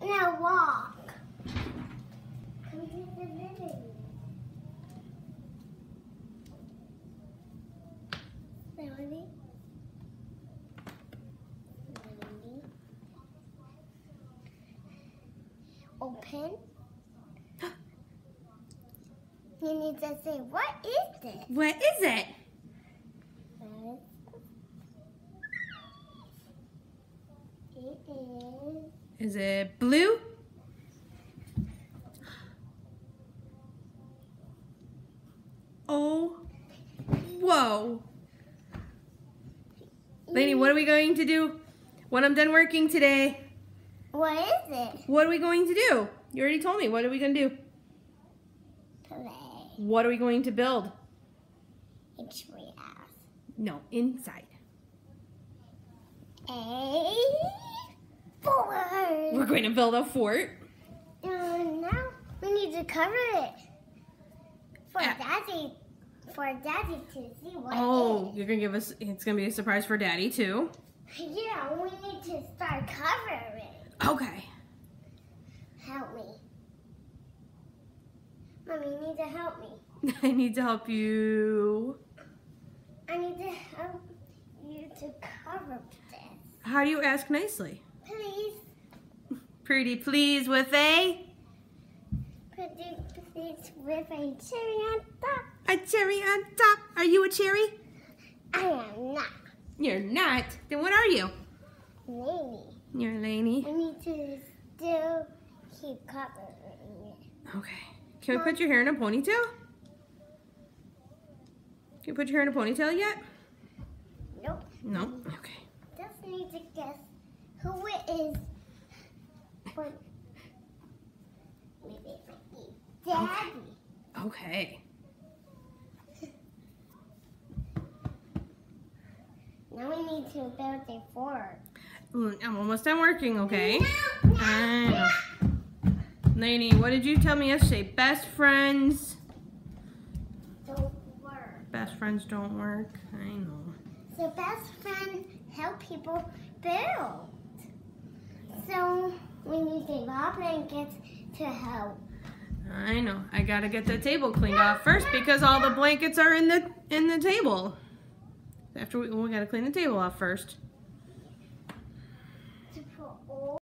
now walk. Come to the living. Open. You need to say, what is this? What is? It is. It blue? Oh, whoa. Lainey, what are we going to do when I'm done working today? What is it? What are we going to do? You already told me. What are we going to do? Play. What are we going to build? A tree house. No, inside. A board. We're going to build a fort. Uh, now we need to cover it for Yeah. daddy, for daddy to see what. Oh, you're going to give us, it's going to be a surprise for Daddy too. Yeah, we need to start covering. Okay. Help me, mommy. You need to help me. I need to help you. I need to help you to cover this, How do you ask nicely? Pretty please with a Pretty please with a cherry on top. a cherry on top. Are you a cherry? I am not. You're not. Then what are you? Maybe. You're Lainey. I need to still keep covering it. Okay. Can we put your hair in a ponytail? Can you put your hair in a ponytail yet? Nope. No. Okay. Just need to guess who it is. For maybe it might be Daddy. Okay. Now we need to build a fort. I'm almost done working, okay? No, no, know. Lainey, what did you tell me yesterday? Best friends. Don't work. Best friends don't work. I know. So best friend help people build we need did my blankets to help. I know. I gotta get the table cleaned off first because all the blankets are in the in the table. After we, we gotta clean the table off first.